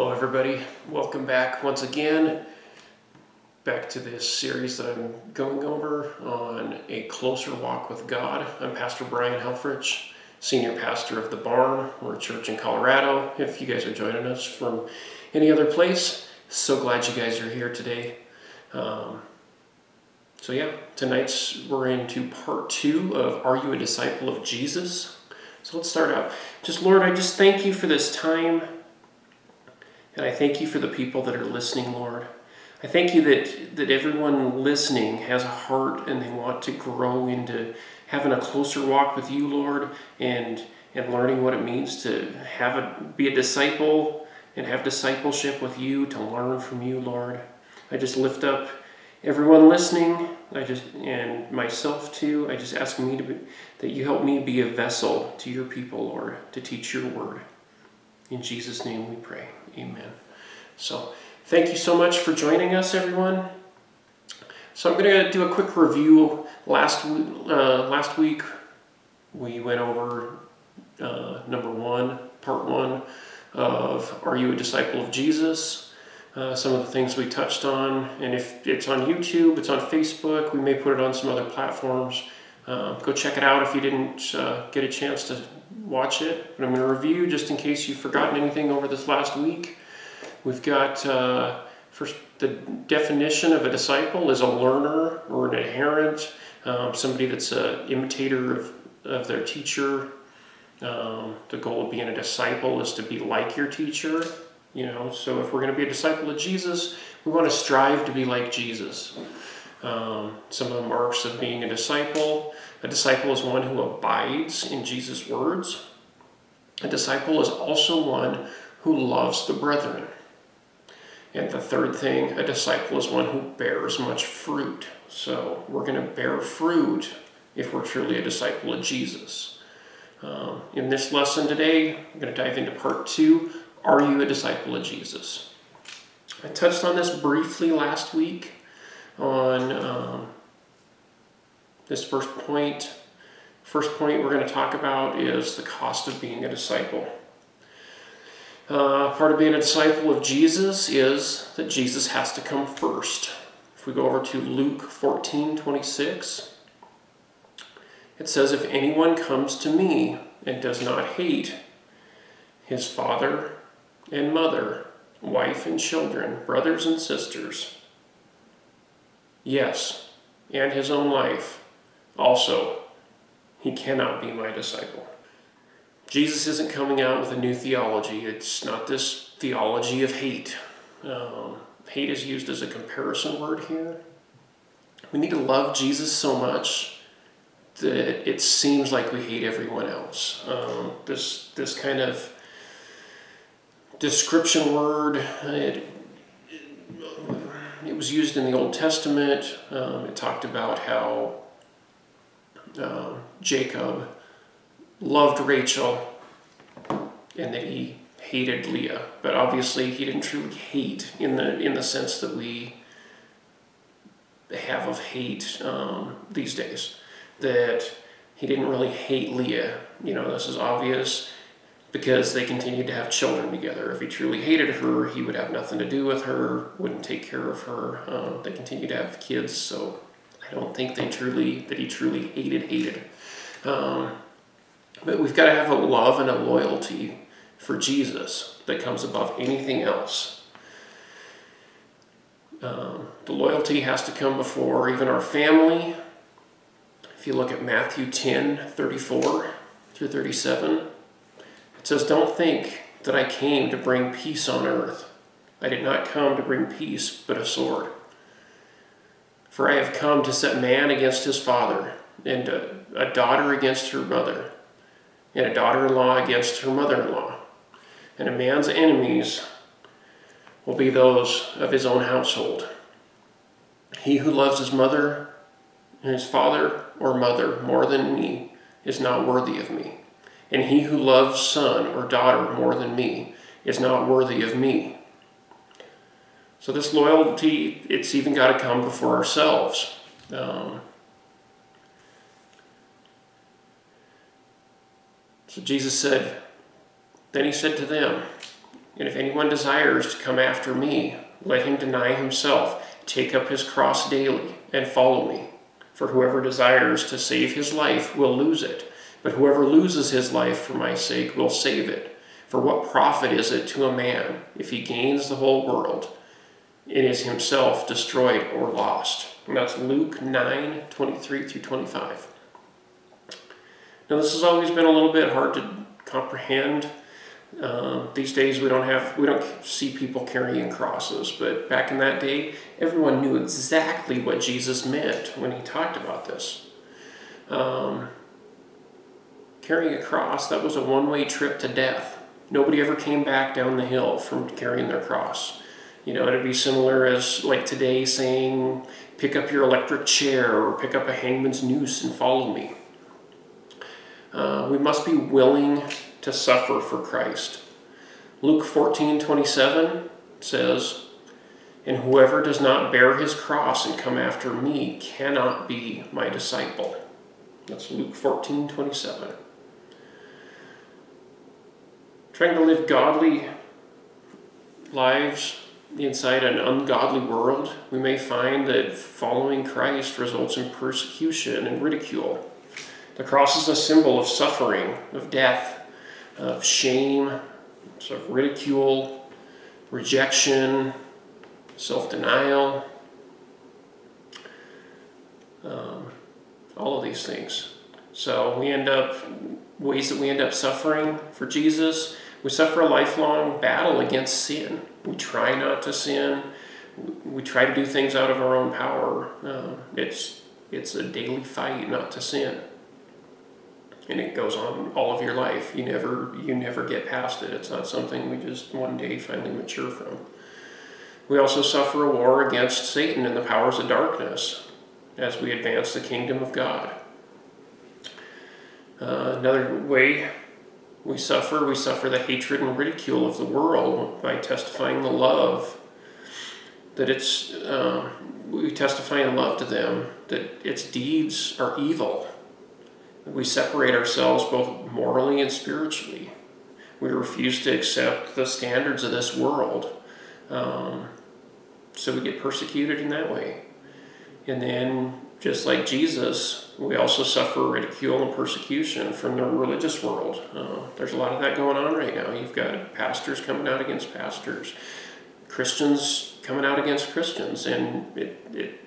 Hello, everybody. Welcome back once again. Back to this series that I'm going over on a closer walk with God. I'm Pastor Brian Helfrich, senior pastor of the Barn. We're a church in Colorado. If you guys are joining us from any other place, so glad you guys are here today. Um, so yeah, tonight's we're into part two of Are You a Disciple of Jesus? So let's start out. Just Lord, I just thank you for this time. And I thank you for the people that are listening, Lord. I thank you that, that everyone listening has a heart and they want to grow into having a closer walk with you, Lord, and and learning what it means to have a be a disciple and have discipleship with you, to learn from you, Lord. I just lift up everyone listening, I just and myself too. I just ask me to be, that you help me be a vessel to your people, Lord, to teach your word. In Jesus' name we pray. Amen. So, thank you so much for joining us, everyone. So, I'm going to do a quick review. Last week, uh, last week we went over uh, number one, part one of Are You a Disciple of Jesus? Uh, some of the things we touched on. And if it's on YouTube, it's on Facebook, we may put it on some other platforms. Uh, go check it out if you didn't uh, get a chance to watch it. But I'm going to review just in case you've forgotten anything over this last week. We've got uh, first the definition of a disciple is a learner or an adherent, um, somebody that's an imitator of, of their teacher. Um, the goal of being a disciple is to be like your teacher. You know, so if we're going to be a disciple of Jesus, we want to strive to be like Jesus. Um, some of the marks of being a disciple a disciple is one who abides in Jesus' words. A disciple is also one who loves the brethren. And the third thing, a disciple is one who bears much fruit. So we're going to bear fruit if we're truly a disciple of Jesus. Um, in this lesson today, I'm going to dive into part two Are you a disciple of Jesus? I touched on this briefly last week on um, this first point. First point we're going to talk about is the cost of being a disciple. Uh, part of being a disciple of Jesus is that Jesus has to come first. If we go over to Luke 14 26, it says, If anyone comes to me and does not hate his father and mother, wife and children, brothers and sisters, yes, and his own life, also, he cannot be my disciple. Jesus isn't coming out with a new theology. It's not this theology of hate. Um, hate is used as a comparison word here. We need to love Jesus so much that it seems like we hate everyone else. Um, this this kind of description word it, was used in the Old Testament. Um, it talked about how uh, Jacob loved Rachel and that he hated Leah. But obviously, he didn't truly hate in the in the sense that we have of hate um, these days. That he didn't really hate Leah. You know, this is obvious because they continued to have children together. If he truly hated her, he would have nothing to do with her, wouldn't take care of her. Um, they continued to have kids, so I don't think they truly that he truly hated hated. Um, but we've got to have a love and a loyalty for Jesus that comes above anything else. Um, the loyalty has to come before even our family. If you look at Matthew 10 34 through 37, it says, Don't think that I came to bring peace on earth. I did not come to bring peace, but a sword. For I have come to set man against his father, and a, a daughter against her mother, and a daughter in law against her mother in law. And a man's enemies will be those of his own household. He who loves his mother his father or mother more than me is not worthy of me. And he who loves son or daughter more than me is not worthy of me. So this loyalty, it's even got to come before ourselves. Um, so Jesus said, then he said to them, And if anyone desires to come after me, let him deny himself, take up his cross daily, and follow me. For whoever desires to save his life will lose it, but whoever loses his life for my sake will save it. For what profit is it to a man if he gains the whole world and is himself destroyed or lost? And that's Luke 9 23 through 25. Now, this has always been a little bit hard to comprehend. Uh, these days, we don't have we don't see people carrying crosses, but back in that day, everyone knew exactly what Jesus meant when he talked about this. Um, carrying a cross that was a one-way trip to death. Nobody ever came back down the hill from carrying their cross. You know, it'd be similar as like today saying, pick up your electric chair or pick up a hangman's noose and follow me. Uh, we must be willing to suffer for Christ. Luke 14 27 says, And whoever does not bear his cross and come after me cannot be my disciple. That's Luke 14 27. Trying to live godly lives inside an ungodly world, we may find that following Christ results in persecution and ridicule. The cross is a symbol of suffering, of death, of shame, of ridicule, rejection, self denial, um, all of these things. So we end up, ways that we end up suffering for Jesus, we suffer a lifelong battle against sin. We try not to sin. We try to do things out of our own power. Uh, it's it's a daily fight not to sin and it goes on all of your life. You never you never get past it. It's not something we just one day finally mature from. We also suffer a war against Satan and the powers of darkness as we advance the kingdom of God. Uh, another way we suffer, we suffer the hatred and ridicule of the world by testifying the love that it's, uh, we testify in love to them that its deeds are evil we separate ourselves both morally and spiritually. We refuse to accept the standards of this world. Um, so we get persecuted in that way. And then, just like Jesus, we also suffer ridicule and persecution from the religious world. Uh, there's a lot of that going on right now. You've got pastors coming out against pastors, Christians coming out against Christians, and it, it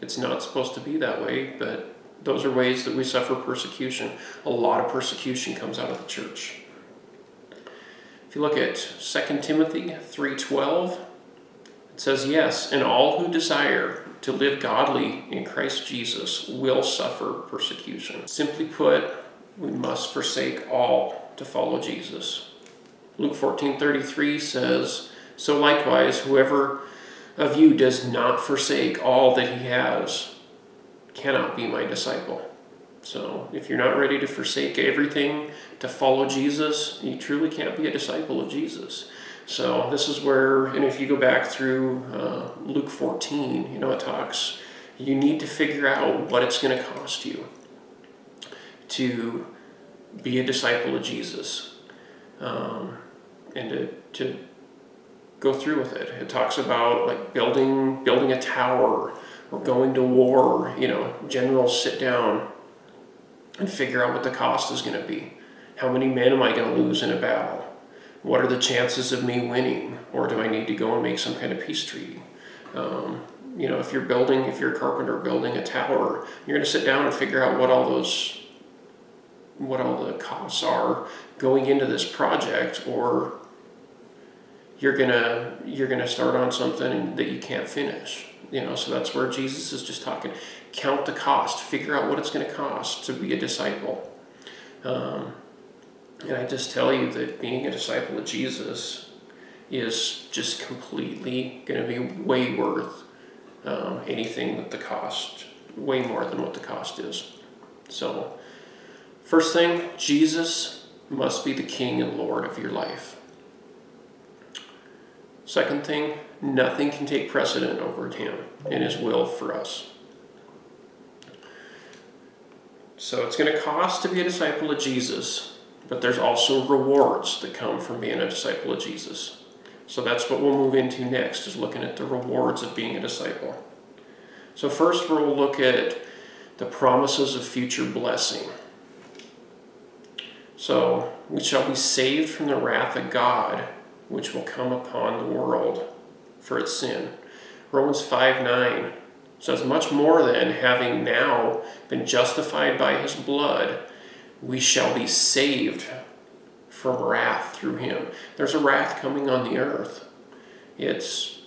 it's not supposed to be that way, but those are ways that we suffer persecution. A lot of persecution comes out of the church. If you look at 2 Timothy 3:12, it says, "Yes, and all who desire to live godly in Christ Jesus will suffer persecution." Simply put, we must forsake all to follow Jesus. Luke 14:33 says, "So likewise, whoever of you does not forsake all that he has cannot be my disciple. So if you're not ready to forsake everything to follow Jesus, you truly can't be a disciple of Jesus. So this is where, and if you go back through uh, Luke 14, you know, it talks, you need to figure out what it's going to cost you to be a disciple of Jesus um, and to, to go through with it. It talks about like building building a tower or going to war, you know, generals sit down and figure out what the cost is going to be. How many men am I going to lose in a battle? What are the chances of me winning? Or do I need to go and make some kind of peace treaty? Um, you know, if you're building, if you're a carpenter building a tower, you're going to sit down and figure out what all those, what all the costs are going into this project, or you're gonna you're gonna start on something that you can't finish. You know, so that's where Jesus is just talking. Count the cost. Figure out what it's going to cost to be a disciple. Um, and I just tell you that being a disciple of Jesus is just completely going to be way worth um, anything that the cost, way more than what the cost is. So, first thing, Jesus must be the King and Lord of your life. Second thing, nothing can take precedent over him and his will for us. So it's going to cost to be a disciple of Jesus. But there's also rewards that come from being a disciple of Jesus. So that's what we'll move into next, is looking at the rewards of being a disciple. So first we'll look at the promises of future blessing. So we shall be saved from the wrath of God, which will come upon the world for its sin. Romans 5 9 says, Much more than having now been justified by his blood, we shall be saved from wrath through him. There's a wrath coming on the earth. It's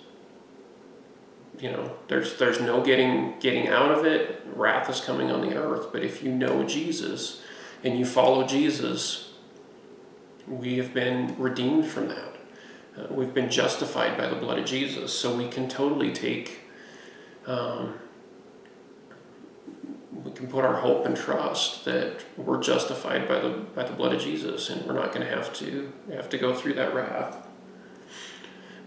you know, there's there's no getting getting out of it. Wrath is coming on the earth. But if you know Jesus and you follow Jesus, we have been redeemed from that. Uh, we've been justified by the blood of Jesus, so we can totally take. Um, can put our hope and trust that we're justified by the by the blood of Jesus, and we're not going to have to have to go through that wrath.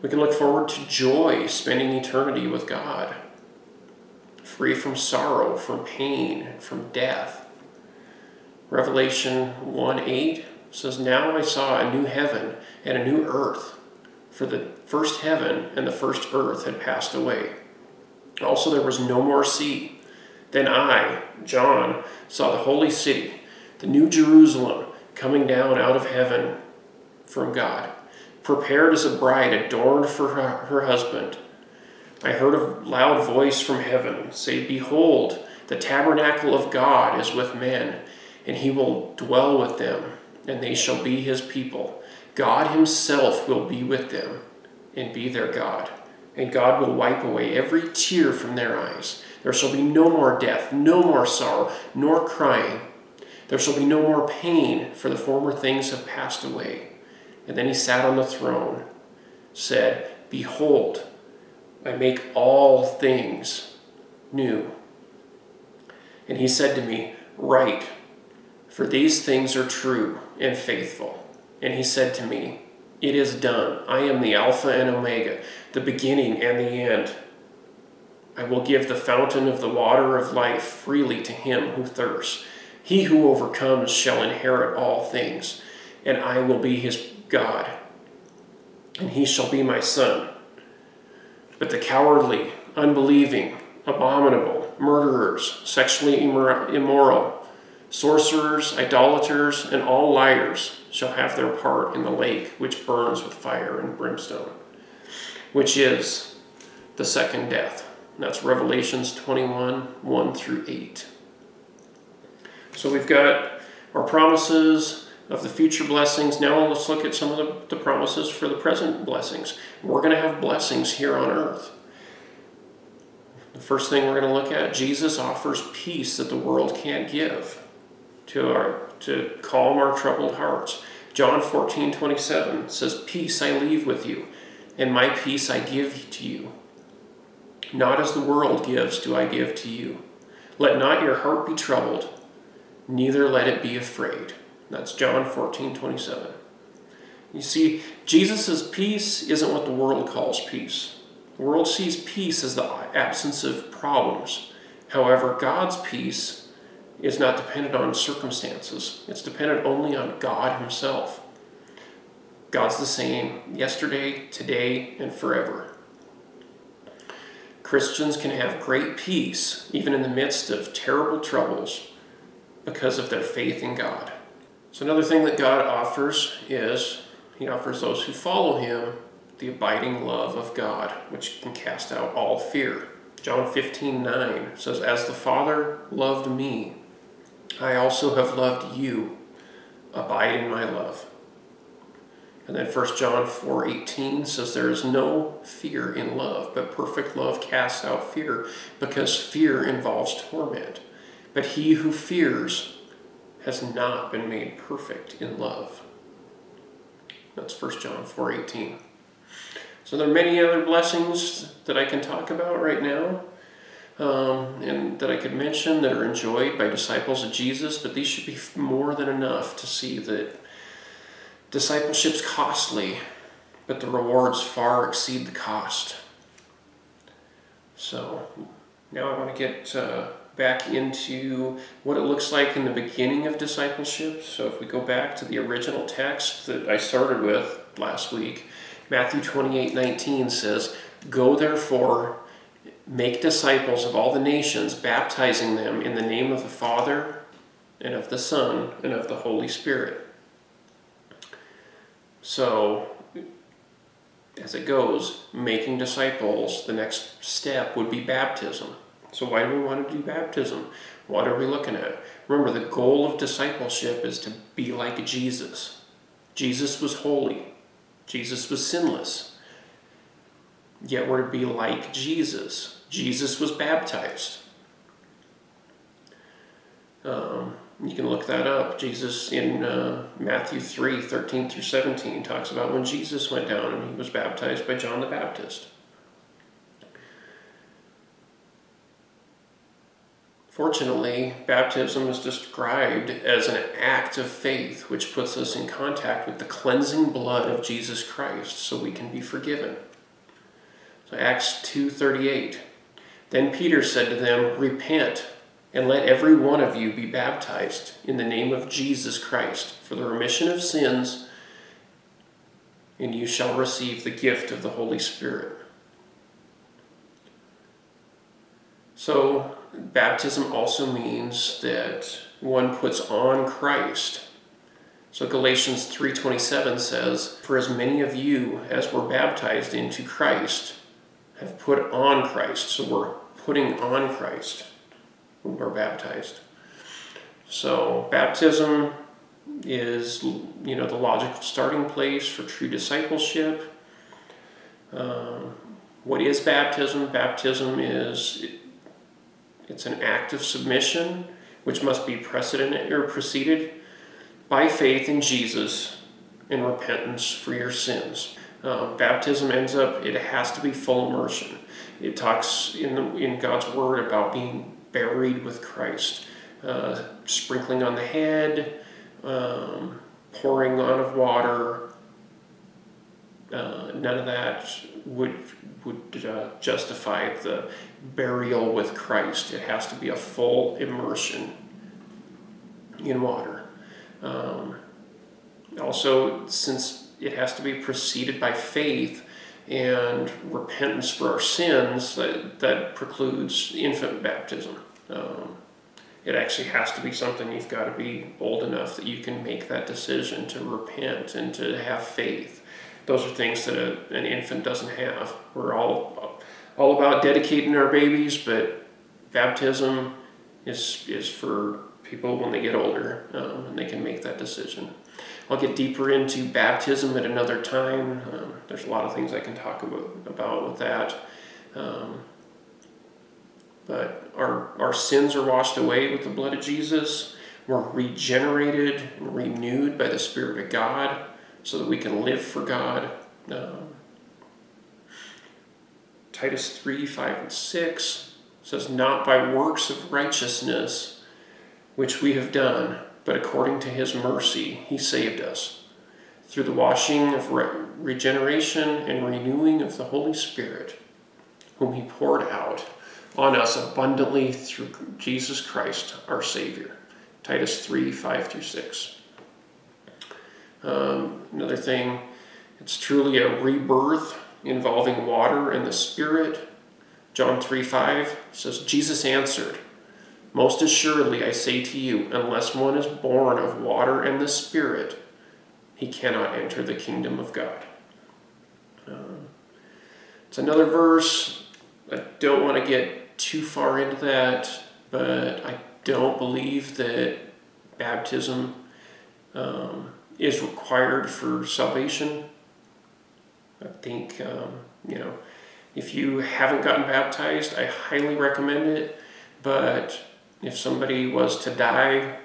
We can look forward to joy, spending eternity with God, free from sorrow, from pain, from death. Revelation 1 8 says, Now I saw a new heaven and a new earth, for the first heaven and the first earth had passed away. Also, there was no more sea. Then I, John, saw the holy city, the new Jerusalem, coming down out of heaven from God prepared as a bride adorned for her, her husband. I heard a loud voice from heaven say, Behold, the tabernacle of God is with men, and he will dwell with them, and they shall be his people. God himself will be with them and be their God. And God will wipe away every tear from their eyes. There shall be no more death, no more sorrow, nor crying. There shall be no more pain, for the former things have passed away. And then he sat on the throne, said, Behold, I make all things new. And he said to me, Write, for these things are true and faithful. And he said to me, It is done. I am the Alpha and Omega, the beginning and the end. I will give the fountain of the water of life freely to him who thirsts. He who overcomes shall inherit all things, and I will be his God, and he shall be my son. But the cowardly, unbelieving, abominable, murderers, sexually immoral, sorcerers, idolaters, and all liars shall have their part in the lake which burns with fire and brimstone, which is the second death. And that's Revelations 21 1 through 8. So we've got our promises of the future blessings. Now let's look at some of the, the promises for the present blessings. We're going to have blessings here on earth. The first thing we're going to look at, Jesus offers peace that the world can't give to our to calm our troubled hearts. John 14, 27 says, Peace I leave with you, and my peace I give to you. Not as the world gives do I give to you. Let not your heart be troubled, neither let it be afraid. That's John 14, 27. You see, Jesus' peace isn't what the world calls peace. The world sees peace as the absence of problems. However, God's peace is not dependent on circumstances, it's dependent only on God Himself. God's the same yesterday, today, and forever. Christians can have great peace even in the midst of terrible troubles because of their faith in God. So another thing that God offers is he offers those who follow him the abiding love of God, which can cast out all fear. John 15, 9 says, As the Father loved me, I also have loved you. Abide in my love. And then 1 John 4.18 says, There is no fear in love, but perfect love casts out fear, because fear involves torment. But he who fears has not been made perfect in love. That's 1 John 4:18. So there are many other blessings that I can talk about right now, um, and that I could mention that are enjoyed by disciples of Jesus. But these should be more than enough to see that discipleship's costly, but the rewards far exceed the cost. So now I want to get uh, back into what it looks like in the beginning of discipleship. So if we go back to the original text that I started with last week, Matthew 28 19 says, Go therefore, make disciples of all the nations, baptizing them in the name of the Father and of the Son and of the Holy Spirit. So, as it goes, making disciples, the next step would be baptism. So, why do we want to do baptism? What are we looking at? Remember, the goal of discipleship is to be like Jesus. Jesus was holy, Jesus was sinless. Yet we're to be like Jesus. Jesus was baptized. Um, you can look that up. Jesus in uh, Matthew 3 13 through 17 talks about when Jesus went down and he was baptized by John the Baptist. Fortunately, baptism is described as an act of faith which puts us in contact with the cleansing blood of Jesus Christ so we can be forgiven. So Acts 2:38. Then Peter said to them, "Repent and let every one of you be baptized in the name of Jesus Christ for the remission of sins, and you shall receive the gift of the Holy Spirit." So, baptism also means that one puts on Christ. So Galatians 3:27 says, "For as many of you as were baptized into Christ have put on Christ." So we're putting on Christ we're baptized. So baptism is, you know, the logical starting place for true discipleship. Um, what is baptism? Baptism is it's an act of submission which must be precedent or preceded by faith in Jesus and repentance for your sins. Uh, baptism ends up, it has to be full immersion. It talks in, the, in God's Word about being buried with Christ, uh, sprinkling on the head, um, pouring on of water. Uh, none of that would would uh, justify the burial with Christ. It has to be a full immersion in water. Um, also, since it has to be preceded by faith and repentance for our sins, that, that precludes infant baptism. Um, it actually has to be something you've got to be old enough that you can make that decision to repent and to have faith. Those are things that a, an infant doesn't have. We're all all about dedicating our babies, but baptism is is for people when they get older um, and they can make that decision. I'll get deeper into baptism at another time. Um, there's a lot of things I can talk about, about with that. Um, but our, our sins are washed away with the blood of Jesus. We're regenerated and renewed by the Spirit of God so that we can live for God. Um, Titus 3 5 and 6 says, Not by works of righteousness which we have done, but according to his mercy he saved us, through the washing of re regeneration and renewing of the Holy Spirit, whom he poured out on us abundantly through Jesus Christ our Savior. Titus 3 5 through 6. Um, another thing, it's truly a rebirth involving water and the Spirit. John 3 5 says, Jesus answered, Most assuredly I say to you, unless one is born of water and the Spirit, he cannot enter the kingdom of God. Um, it's another verse. I don't want to get too far into that, but I don't believe that baptism um, is required for salvation. I think, um, you know, if you haven't gotten baptized, I highly recommend it. But if somebody was to die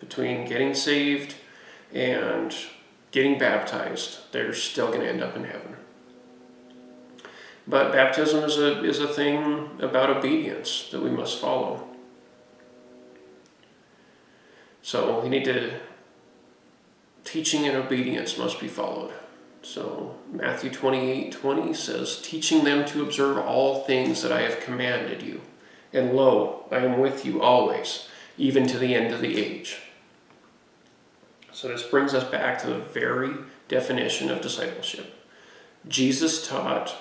between getting saved and getting baptized, they're still going to end up in heaven. But baptism is a, is a thing about obedience that we must follow. So we need to teaching and obedience must be followed. So Matthew 28 20 says, Teaching them to observe all things that I have commanded you. And lo, I am with you always, even to the end of the age. So this brings us back to the very definition of discipleship. Jesus taught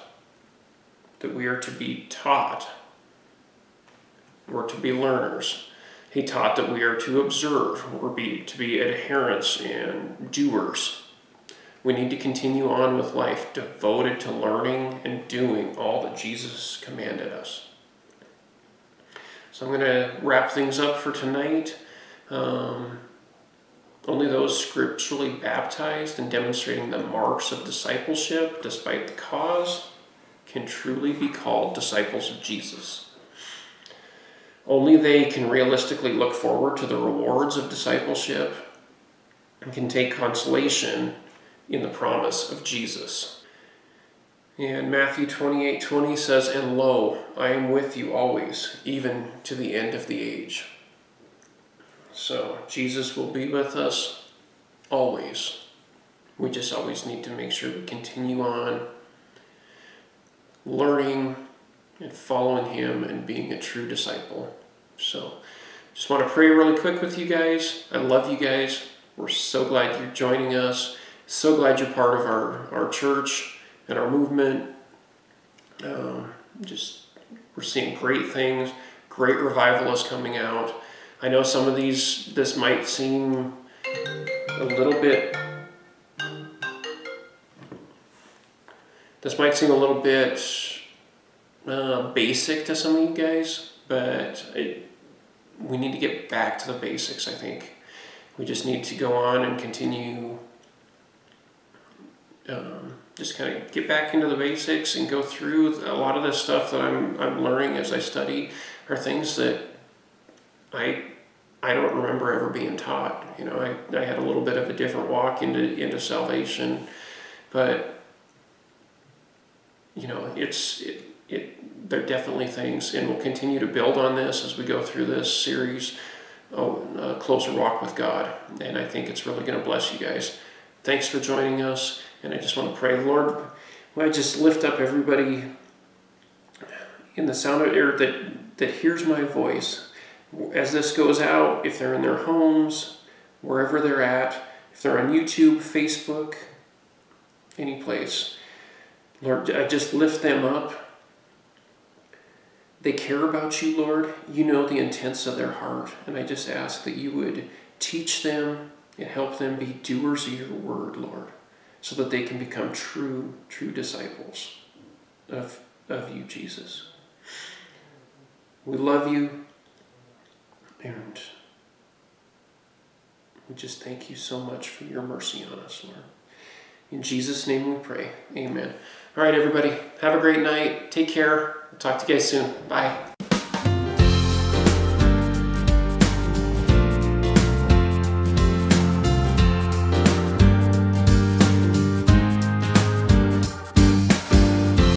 that we are to be taught, we're to be learners. He taught that we are to observe, we're be, to be adherents and doers. We need to continue on with life devoted to learning and doing all that Jesus commanded us. So I'm going to wrap things up for tonight. Um, only those scripturally baptized and demonstrating the marks of discipleship, despite the cause, can truly be called disciples of Jesus. Only they can realistically look forward to the rewards of discipleship and can take consolation in the promise of Jesus. And Matthew 28 20 says, And lo, I am with you always, even to the end of the age. So Jesus will be with us always. We just always need to make sure we continue on learning and following Him and being a true disciple. So just want to pray really quick with you guys. I love you guys. We're so glad you're joining us. So glad you're part of our, our church and our movement. Um, just we're seeing great things. Great revival is coming out. I know some of these, this might seem a little bit, this might seem a little bit uh, basic to some of you guys, but it, we need to get back to the basics, I think. We just need to go on and continue um, just kind of get back into the basics and go through a lot of the stuff that I'm, I'm learning as I study are things that I I don't remember ever being taught. You know, I, I had a little bit of a different walk into into salvation, but you know, it's it, it they're definitely things, and we'll continue to build on this as we go through this series. Oh, a closer walk with God, and I think it's really going to bless you guys. Thanks for joining us. And I just want to pray, Lord, I just lift up everybody in the sound of air that, that hears my voice. As this goes out, if they're in their homes, wherever they're at, if they're on YouTube, Facebook, any place, Lord, I just lift them up. They care about you, Lord. You know the intents of their heart. And I just ask that you would teach them and help them be doers of your word, Lord so that they can become true, true disciples of, of you, Jesus. We love you, and we just thank you so much for your mercy on us, Lord. In Jesus' name we pray. Amen. All right, everybody. Have a great night. Take care. talk to you guys soon. Bye.